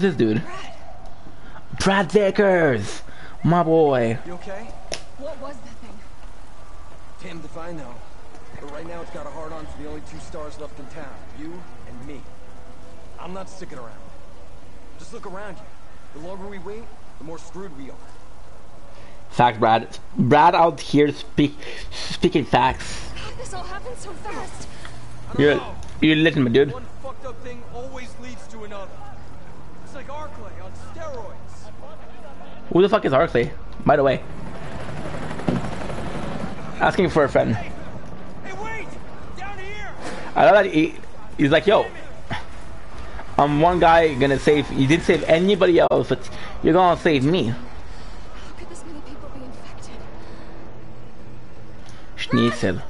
this dude? Brad Vickers! My boy. You okay? What was the thing? Damned if I know. But right now it's got a hard on for the only two stars left in town. You and me. I'm not sticking around. Just look around you. The longer we wait, the more screwed we are. Facts, Brad. Brad out here speak speaking facts. How this all happen so fast? You're know. you're listening, my dude. One fucked up thing always leads to another. It's like Arklay on steroids. Who the fuck is Arklay? By the way. Asking for a friend. Hey, wait! Down here! I love that he, he's like, yo, I'm one guy gonna save, you didn't save anybody else, but you're gonna save me. How could this many people be infected? Schnitzel.